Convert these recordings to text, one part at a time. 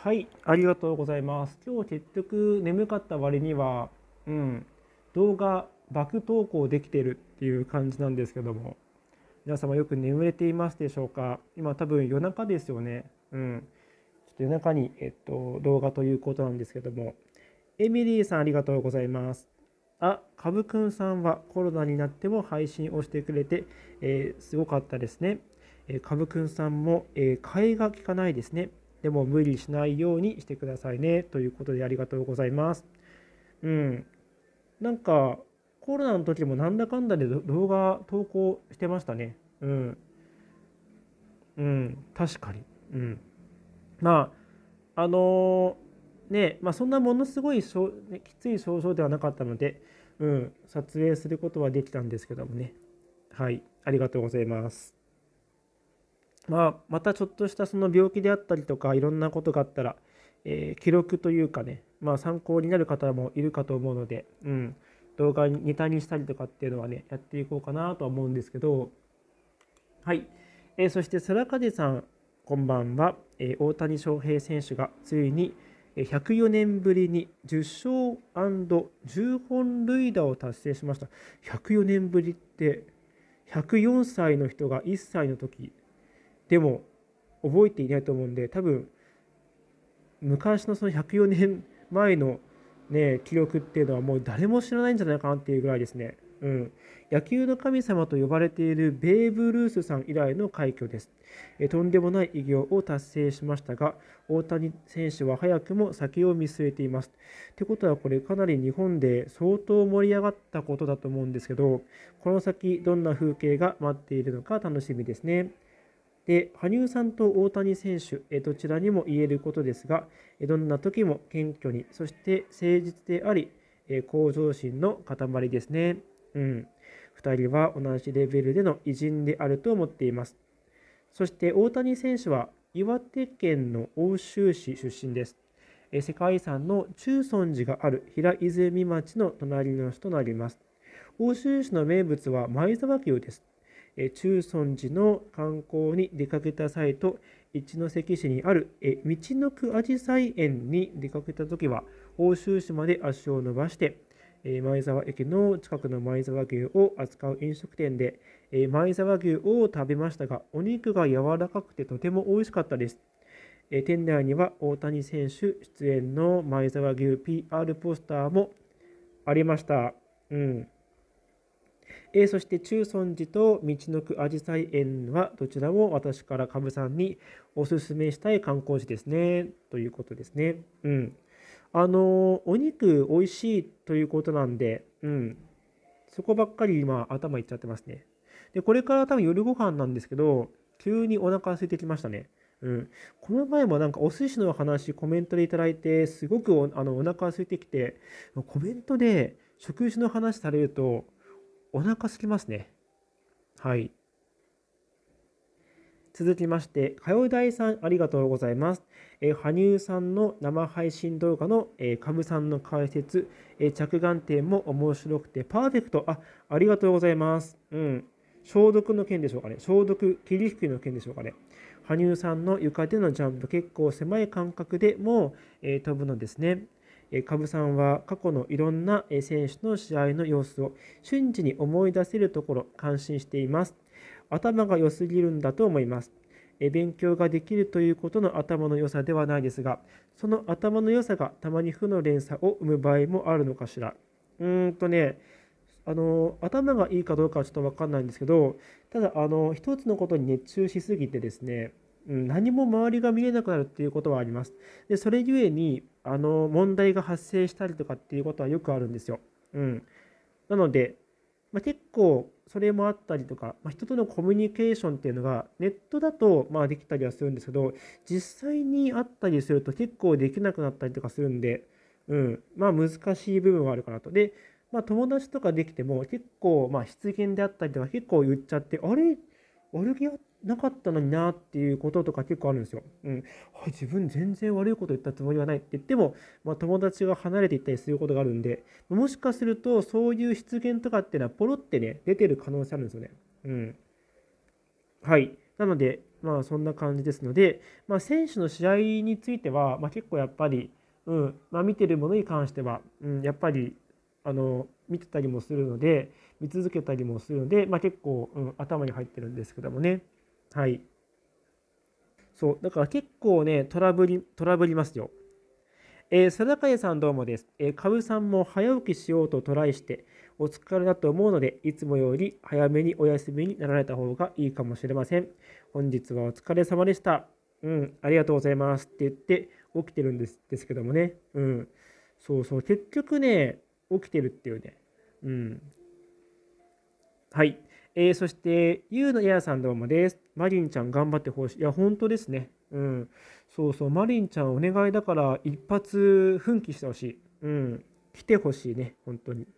はい、ありがとうございます。今日結局眠かった割には、うん、動画爆投稿できてるっていう感じなんですけども、皆様よく眠れていますでしょうか？今多分夜中ですよね。うん。ちょっと夜中に、えっと、動画ということなんですけども、エミリーさんありがとうございます。あ、かぶくんさんはコロナになっても配信をしてくれて、えー、すごかったですね。えー、かぶくんさんも、えー、替えが利かないですね。でも無理しないようにしてくださいね。ということでありがとうございます。うん。なんか、コロナの時もなんだかんだで動画投稿してましたね。うん。うん、確かに。うん。まあ、あのー、ね、まあそんなものすごいしょ、ね、きつい症状ではなかったので、うん、撮影することはできたんですけどもね。はい、ありがとうございます。まあ、またちょっとしたその病気であったりとか、いろんなことがあったら、えー、記録というかね、まあ参考になる方もいるかと思うので、うん、動画にネタにしたりとかっていうのはね、やっていこうかなとは思うんですけど、はい。えー、そして、空風さん、こんばんは。えー、大谷翔平選手がついに104年ぶりに10勝 &10 本塁打を達成しました。104年ぶりって、104歳の人が1歳の時でも覚えていないと思うんで、多分昔のその104年前のね、記録っていうのはもう誰も知らないんじゃないかなっていうぐらいですね。うん、野球の神様と呼ばれているベーブ・ルースさん以来の快挙ですえ。とんでもない偉業を達成しましたが、大谷選手は早くも先を見据えています。ってことは、これかなり日本で相当盛り上がったことだと思うんですけど、この先どんな風景が待っているのか楽しみですね。で、羽生さんと大谷選手、どちらにも言えることですが、どんな時も謙虚に、そして誠実であり、向上心の塊ですね。うん。2人は同じレベルでの偉人であると思っています。そして大谷選手は岩手県の奥州市出身です。世界遺産の中尊寺がある平泉町の隣の市となります。奥州市の名物は前沢牛です。中尊寺の観光に出かけた際と一関市にある道のくあじさい園に出かけたときは奥州市まで足を伸ばして前沢駅の近くの前沢牛を扱う飲食店で前沢牛を食べましたがお肉が柔らかくてとても美味しかったです。店内には大谷選手出演の前沢牛 PR ポスターもありました。うんえー、そして中尊寺と道のくあじさい園はどちらも私から株さんにおすすめしたい観光地ですね。ということですね。うん。あのお肉美味しいということなんで、うん。そこばっかり今頭いっちゃってますね。で、これから多分夜ご飯なんですけど、急にお腹空いてきましたね。うん、この前もなんかお寿司の話コメントでいただいてすごくおあのお腹空いてきてコメントで食事の話されるとお腹空きますね。はい。続きまして、かよだいさん、ありがとうございます。えー、羽生さんの生配信動画の、えー、かぶさんの解説、えー、着眼点も面白くてパーフェクト。あ、ありがとうございます。うん。消毒の件でしょうかね。消毒、霧吹きの件でしょうかね。羽生さんの床でのジャンプ、結構狭い間隔でも、え、飛ぶのですね。カブさんは過去のいろんな選手の試合の様子を瞬時に思い出せるところ感心しています。頭が良すぎるんだと思います。勉強ができるということの頭の良さではないですが、その頭の良さがたまに負の連鎖を生む場合もあるのかしら。うーんとね、あの頭がいいかどうかはちょっと分かんないんですけど、ただあの、一つのことに熱中しすぎてですね、何も周りが見えなくなるっていうことはあります。でそれゆえにあの問題が発生したりとかっていうことはよくあるんですよ。うん、なので、まあ、結構それもあったりとか、まあ、人とのコミュニケーションっていうのがネットだとまあできたりはするんですけど実際にあったりすると結構できなくなったりとかするんで、うん、まあ難しい部分はあるかなと。で、まあ、友達とかできても結構まあ失言であったりとか結構言っちゃってあれ？悪気あっなかったのになっていうこととか結構あるんですよ。うん、自分全然悪いこと言ったつもりはないって言っても、まあ、友達が離れていったりすることがあるんで、もしかするとそういう失言とかっていうのはポロってね、出てる可能性あるんですよね。うん。はい。なので、まあそんな感じですので、まあ、選手の試合については、まあ、結構やっぱり、うんまあ、見てるものに関しては、うん、やっぱりあの見てたりもするので見続けたりもするので、まあ、結構、うん、頭に入ってるんですけどもねはいそうだから結構ねトラブりトラブりますよえー、貞影さんどうもです。えー、株さんも早起きしようとトライして、お疲れだと思うので、いつもより早めにお休みになられた方がいいかもしれません。本日はお疲れ様でした。うん、ありがとうございますって言って起きてるんですですけどもね。うん。そうそう、結局ね、起きてるっていうね。うん。はい。えー、そして、ゆうのエアさんどうもです。マリンちゃん頑張ってほしい。いや、本当ですね。うん。そうそう、マリンちゃんお願いだから一発奮起してほしい。うん。来てほしいね、本当に。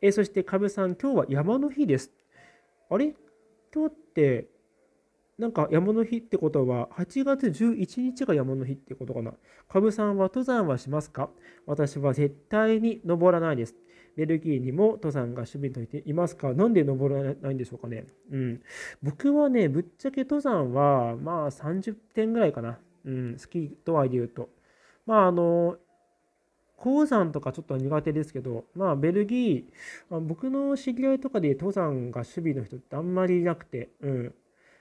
えー、そして、かぶさん、今日は山の日です。あれ？今日って、なんか山の日ってことは、8月11日が山の日ってことかな。かぶさんは登山はしますか？私は絶対に登らないです。ベルギーにも登山が趣味としていますかなんで登らないんでしょうかね。うん。僕はね、ぶっちゃけ登山は、まあ30点ぐらいかな。うん、好きとは言うと。まあ、あの、鉱山とかちょっと苦手ですけど、まあ、ベルギー、僕の知り合いとかで登山が趣味の人ってあんまりいなくて、うん。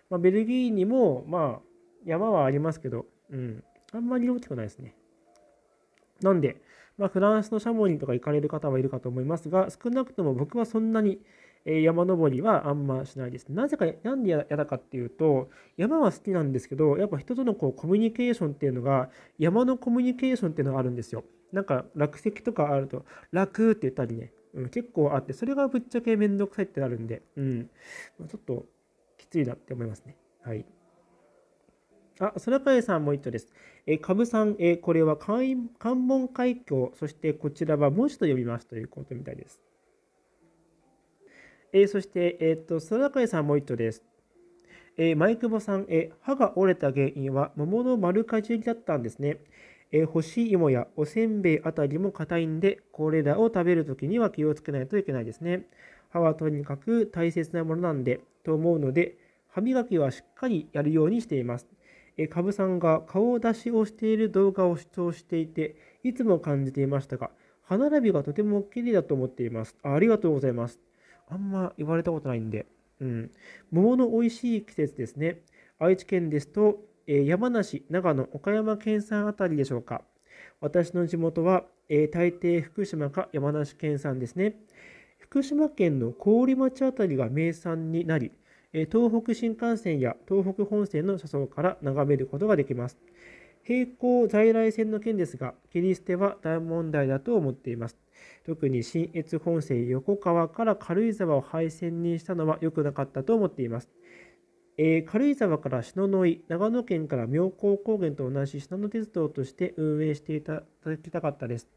まあ、ベルギーにも、まあ、山はありますけど、うん。あんまり大きくないですね。なんで、まあ、フランスのシャモニーとか行かれる方はいるかと思いますが、少なくとも僕はそんなに山登りはあんましないです。なぜか、なんで嫌だかっていうと、山は好きなんですけど、やっぱ人とのこうコミュニケーションっていうのが、山のコミュニケーションっていうのがあるんですよ。なんか落石とかあると、楽って言ったりね、うん、結構あって、それがぶっちゃけめんどくさいってなるんで、うん、ちょっときついなって思いますね。はい。あ、空海さんも一緒です。えー、株さん、え、これは関門海峡、そしてこちらは文字と読みますということみたいです。え、そして、えっ、ー、と、空海さんも一緒です。えー、マイクボさん、え、歯が折れた原因は桃の丸かじりだったんですね。え、干し芋やおせんべいあたりも硬いんで、これらを食べるときには気をつけないといけないですね。歯はとにかく大切なものなんで、と思うので、歯磨きはしっかりやるようにしています。えカブさんが顔出しをしている動画を視聴していて、いつも感じていましたが、歯並びがとても綺麗だと思っていますあ。ありがとうございます。あんま言われたことないんで。うん。桃の美味しい季節ですね。愛知県ですと、えー、山梨、長野、岡山県産あたりでしょうか。私の地元は、えー、大抵福島か山梨県産ですね。福島県の郡町あたりが名産になり、東北新幹線や東北本線の車窓から眺めることができます。並行在来線の件ですが、切り捨ては大問題だと思っています。特に新越本線横川から軽井沢を廃線にしたのは良くなかったと思っています。えー、軽井沢から篠ノ井、長野県から妙高高原と同じ信濃鉄道として運営していただきたかったです。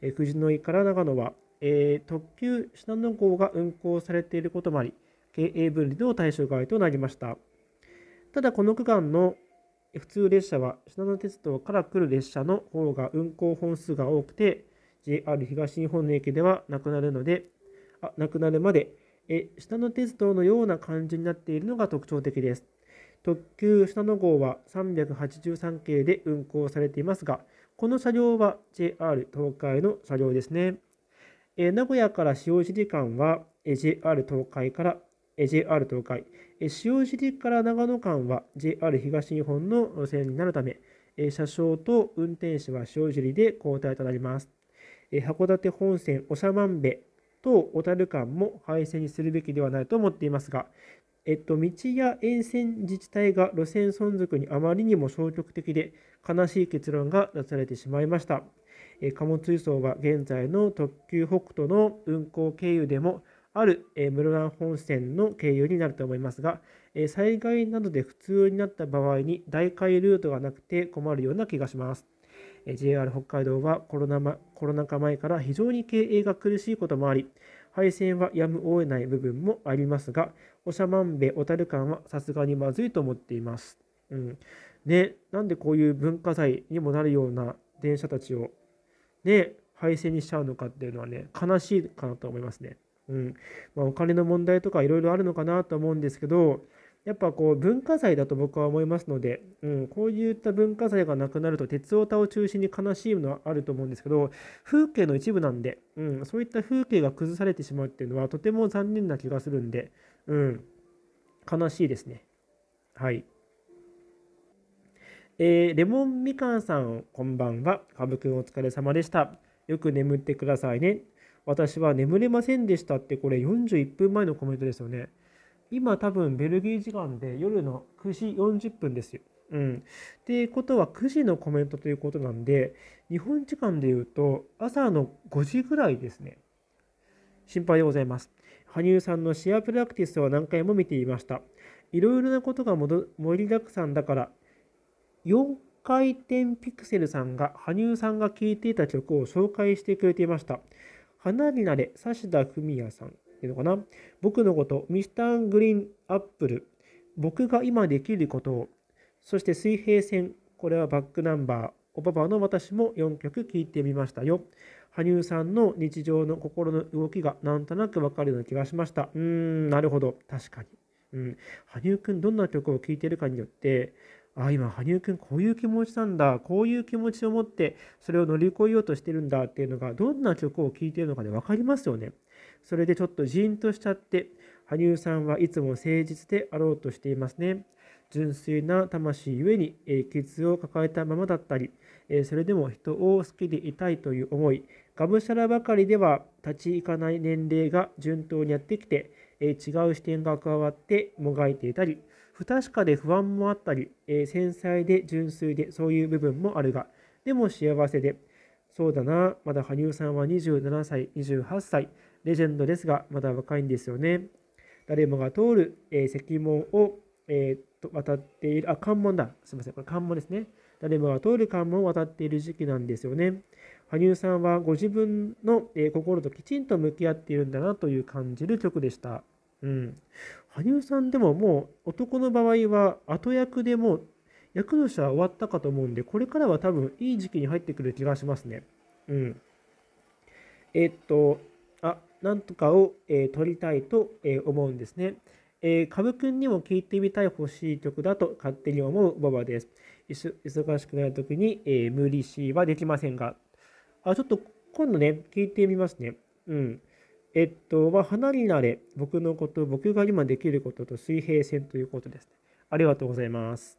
えー、富士の井から長野は、えー、特急信濃号が運行されていることもあり、経営分離の対象外となりました。ただ、この区間の普通列車は、信濃鉄道から来る列車の方が運行本数が多くて、JR 東日本の駅ではなくなるので、あなくなるまで、え信濃鉄道のような感じになっているのが特徴的です。特急信濃号は383系で運行されていますが、この車両は JR 東海の車両ですね。え名古屋から塩尻間は JR 東海から JR 東海、塩尻から長野間は JR 東日本の路線になるため、車掌と運転士は塩尻で交代となります。函館本線長万部と小樽間も廃線にするべきではないと思っていますが、えっと、道や沿線自治体が路線存続にあまりにも消極的で悲しい結論が出されてしまいました。貨物輸送は現在の特急北斗の運行経由でもある、え室蘭本線の経由になると思いますが、え災害などで普通になった場合に大海ルートがなくて困るような気がします。え JR 北海道はコロナコロナ禍前から非常に経営が苦しいこともあり、配線はやむを得ない部分もありますが、長万部小樽間はさすがにまずいと思っています。うん。ね、なんでこういう文化財にもなるような電車たちをね、廃線にしちゃうのかっていうのはね、悲しいかなと思いますね。うんまあ、お金の問題とかいろいろあるのかなと思うんですけど、やっぱこう文化財だと僕は思いますので、うん、こういった文化財がなくなると鉄オタを中心に悲しいのはあると思うんですけど風景の一部なんで、うん、そういった風景が崩されてしまうっていうのはとても残念な気がするんで、うん、悲しいですね。はい。えー、レモンみかんさん、こんばんは。かぶくんお疲れ様でした。よく眠ってくださいね。私は眠れませんでしたって、これ41分前のコメントですよね。今多分ベルギー時間で夜の9時40分ですよ。うん。っていうことは9時のコメントということなんで、日本時間で言うと朝の5時ぐらいですね。心配でございます。羽生さんのシェアプラクティスは何回も見ていました。いろいろなことが盛りだくさんだから、4回転ピクセルさんが羽生さんが聴いていた曲を紹介してくれていました。花になれ、指田文也さん。っていうのかな。僕のこと、ミスターグリーンアップル、僕が今できることを、そして水平線、これはバックナンバー、おばばの私も4曲聴いてみましたよ。羽生さんの日常の心の動きがなんとなくわかるような気がしました。うーん、なるほど。確かに。うん。羽生くんどんな曲を聴いてるかによって、あ今、羽生くんこういう気持ちなんだ、こういう気持ちを持ってそれを乗り越えようとしてるんだっていうのが、どんな曲を聴いてるのかで分かりますよね。それでちょっとジーンとしちゃって、羽生さんはいつも誠実であろうとしていますね。純粋な魂ゆえに、え傷を抱えたままだったり、えそれでも人を好きでいたいという思い、がむしゃらばかりでは立ち行かない年齢が順当にやってきて、え違う視点が加わってもがいていたり、不確かで不安もあったり、え繊細で純粋でそういう部分もあるが、でも幸せで、そうだな、まだ羽生さんは27歳、28歳、レジェンドですが、まだ若いんですよね。誰もが通る、えー、石門を、えー、と渡っている、あ、関門だ。すみません。これ関門ですね。誰もが通る関門を渡っている時期なんですよね。羽生さんはご自分の、え、心ときちんと向き合っているんだなという感じる曲でした。うん。羽生さんでももう男の場合は後役でも役としては終わったかと思うんで、これからは多分いい時期に入ってくる気がしますね。うん。え、っと、あ、なんとかを、えー、撮りたいと、えー、思うんですね。えー、カブくんにも聴いてみたい欲しい曲だと勝手に思うボバです。忙しくなるときに、えー、無理しはできませんが、あ、ちょっと今度ね、聞いてみますね。うん。えっと、まあ、離れなれ、僕のこと、僕が今できることと水平線ということです、ありがとうございます。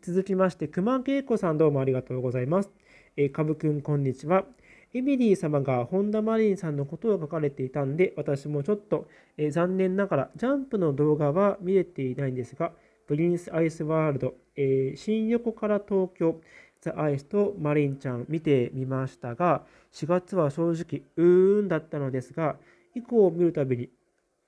続きまして、熊恵子さんどうもありがとうございます。えー、かぶくん、こんにちは。エミリー様が本田マリンさんのことを書かれていたんで、私もちょっと、えー、残念ながらジャンプの動画は見れていないんですが、プリンスアイスワールド、えー、新横から東京、ザ・アイスとマリンちゃん見てみましたが、4月は正直、うーんだったのですが、以降を見るたびに、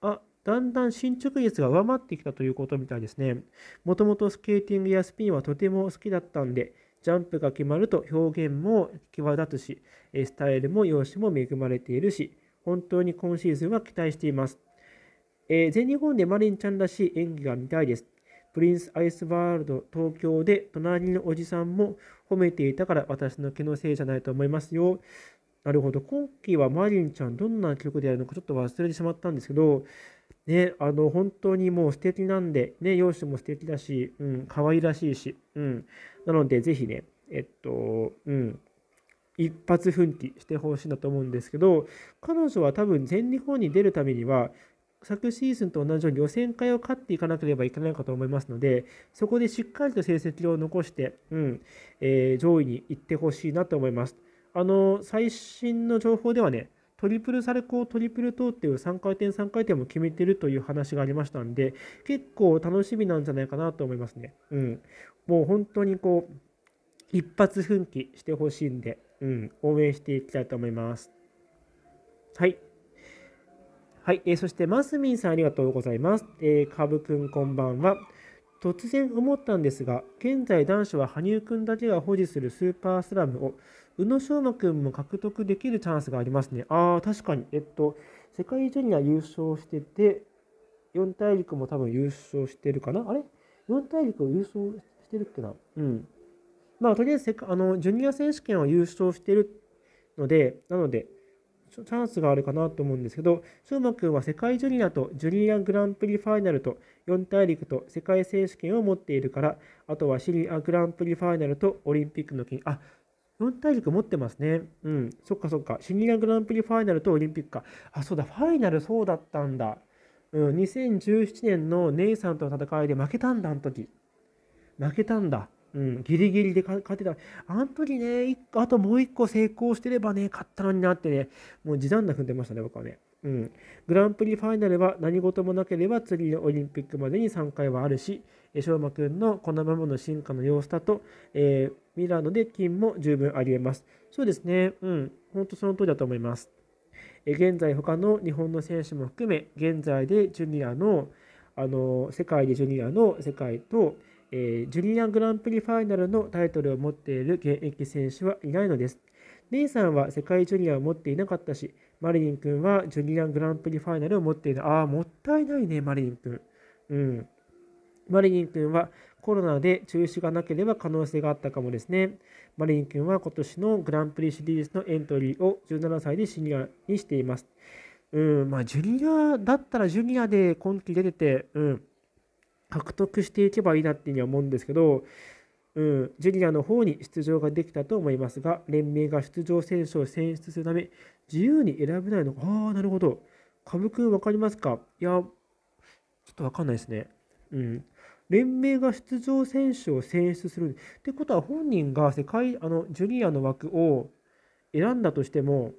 あ、だんだん進捗率が上回ってきたということみたいですね。もともとスケーティングやスピンはとても好きだったんで、ジャンプが決まると表現も際立つし、スタイルも容姿も恵まれているし、本当に今シーズンは期待しています。えー、全日本でマリンちゃんらしい演技が見たいです。プリンスアイスワールド東京で隣のおじさんも褒めていたから私の気のせいじゃないと思いますよ。なるほど。今期はマリンちゃんどんな曲でやるのかちょっと忘れてしまったんですけど、ね、あの、本当にもう素敵なんで、ね、容姿も素敵だし、うん、可愛らしいし、うん。なので、ぜひね、えっと、うん、一発奮起してほしいなと思うんですけど、彼女は多分全日本に出るためには、昨シーズンと同じように予選会を勝っていかなければいけないかと思いますので、そこでしっかりと成績を残して、うんえー、上位に行ってほしいなと思います。あの最新の情報ではね、トリプルサルコー、トリプルトーっていう3回転、3回転も決めてるという話がありましたんで、結構楽しみなんじゃないかなと思いますね。うん。もう本当にこう、一発奮起してほしいんで、うん、応援していきたいと思います。はい。はい、えー、そして、マスミンさんありがとうございます。えー、かぶくんこんばんは。突然思ったんですが、現在男子は羽生くんだけが保持するスーパースラムを宇野昌磨くんも獲得できるチャンスがありますね。ああ、確かに。えっと、世界ジュニア優勝してて、4大陸も多分優勝してるかな？あれ ?4 大陸を優勝してるっけな？うん。まあ、とりあえずあのジュニア選手権を優勝してるので、なので、チャンスがあるかなと思うんですけど、翔馬くんは世界ジュニアとジュニアグランプリファイナルと4大陸と世界選手権を持っているから、あとはシリアグランプリファイナルとオリンピックの金、あ4大陸持ってますね。うん、そっかそっか。シニアグランプリファイナルとオリンピックか。あ、そうだ、ファイナルそうだったんだ。うん、2017年のネイさんとの戦いで負けたんだ、あの時。負けたんだ。うん、ギリギリで勝てた。あの時ね、あともう一個成功してればね、勝ったのになってね、もう時短な踏んでましたね、僕はね。うん、グランプリファイナルは何事もなければ次のオリンピックまでに3回はあるし、翔馬くんのこのままの進化の様子だと、えー、ミラノで金も十分ありえます。そうですね、うん、本当その通りだと思います。え現在、他の日本の選手も含め、現在でジュニアの、あの世界でジュニアの世界と、えー、ジュニアグランプリファイナルのタイトルを持っている現役選手はいないのです。ネイサンは世界ジュニアを持っていなかったし、マリニン君はジュニアグランプリファイナルを持っている。ああ、もったいないね、マリニン君。うん。マリニン君はコロナで中止がなければ可能性があったかもですね。マリニン君は今年のグランプリシリーズのエントリーを17歳でシニアにしています。うん、まあ、ジュニアだったらジュニアで今季出てて、うん、獲得していけばいいなっていうには思うんですけど、うん、ジュニアの方に出場ができたと思いますが、連盟が出場選手を選出するため、自由に選べないのか。ああ、なるほど。株君分かりますか？いや、ちょっと分かんないですね。うん。連盟が出場選手を選出する。ってことは、本人が世界、あの、ジュニアの枠を選んだとしても、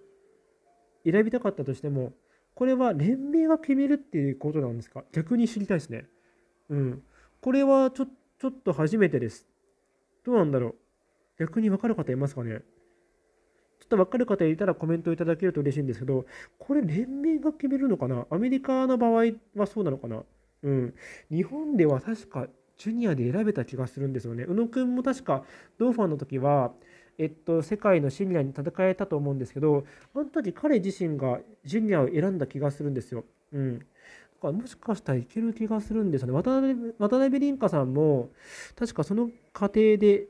選びたかったとしても、これは連盟が決めるっていうことなんですか？逆に知りたいですね。うん。これはちょちょっと初めてです。どうなんだろう。逆に分かる方いますかねちょっと分かる方いたらコメントいただけると嬉しいんですけど、これ連盟が決めるのかなアメリカの場合はそうなのかなうん。日本では確かジュニアで選べた気がするんですよね。宇野くんも確かドーファンの時は、えっと、世界のシニアに戦えたと思うんですけど、あの時彼自身がジュニアを選んだ気がするんですよ。うん。かもしかしたらいける気がするんですよね。渡辺渡辺凛香さんも、確かその過程で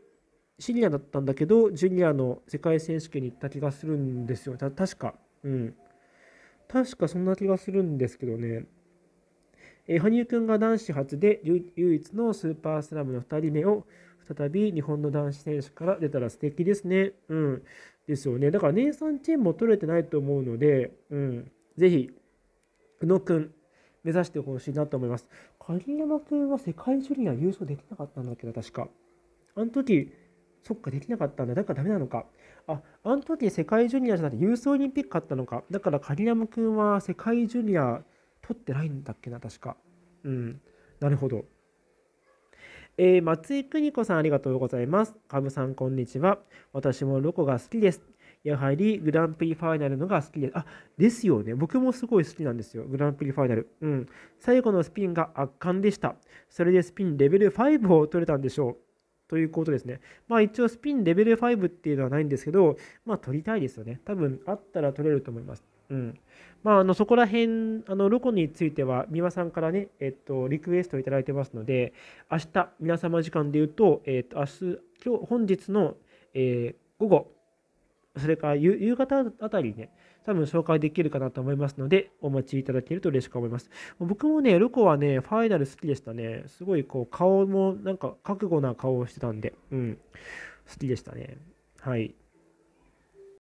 シニアだったんだけど、ジュニアの世界選手権に行った気がするんですよ。確か。うん。確かそんな気がするんですけどね。え、羽生くんが男子初で唯一のスーパースラムの2人目を再び日本の男子選手から出たら素敵ですね。うん。ですよね。だから、ネイサンチェンも取れてないと思うので、うん。ぜひ、宇野くん、目指してほしいなと思います。鍵山君は世界ジュニア優勝できなかったんだけど、確か。あの時、そっか、できなかったんだ。だからダメなのか。あ、あの時世界ジュニアじゃなくてユースオリンピックあったのか。だから鍵山君は世界ジュニア取ってないんだっけな、確か。うん。なるほど。えー、松井邦子さんありがとうございます。かぶさんこんにちは。私もロコが好きです。やはりグランプリファイナルのが好きです。あ、ですよね。僕もすごい好きなんですよ。グランプリファイナル。うん。最後のスピンが圧巻でした。それでスピンレベル5を取れたんでしょう。ということですね。まあ一応スピンレベル5っていうのはないんですけど、まあ取りたいですよね。多分あったら取れると思います。うん。まあ、あのそこら辺、あのロコについては、美輪さんからね、えっと、リクエストをいただいてますので、明日、皆様時間で言うと、えっと、明日、今日、本日の、えー、午後それから夕方あたりね、多分紹介できるかなと思いますので、お待ちいただけると嬉しく思います。僕もね、ルコはね、ファイナル好きでしたね。すごいこう、顔もなんか覚悟な顔をしてたんで、うん、好きでしたね。はい。